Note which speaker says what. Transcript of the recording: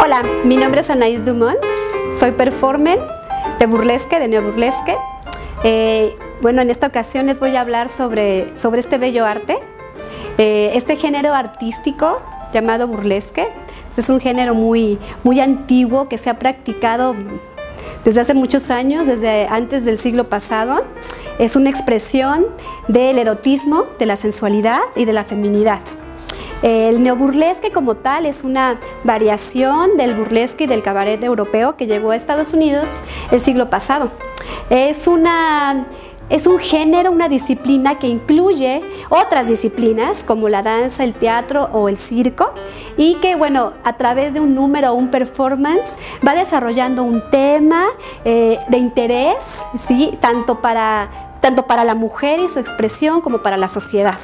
Speaker 1: Hola, mi nombre es Anaís Dumont, soy performer de burlesque, de neoburlesque. Eh, bueno, en esta ocasión les voy a hablar sobre, sobre este bello arte, eh, este género artístico llamado burlesque. Pues es un género muy, muy antiguo que se ha practicado desde hace muchos años, desde antes del siglo pasado. Es una expresión del erotismo, de la sensualidad y de la feminidad. El neoburlesque como tal es una variación del burlesque y del cabaret europeo que llegó a Estados Unidos el siglo pasado. Es, una, es un género, una disciplina que incluye otras disciplinas como la danza, el teatro o el circo y que bueno, a través de un número o un performance va desarrollando un tema eh, de interés, ¿sí? tanto, para, tanto para la mujer y su expresión como para la sociedad.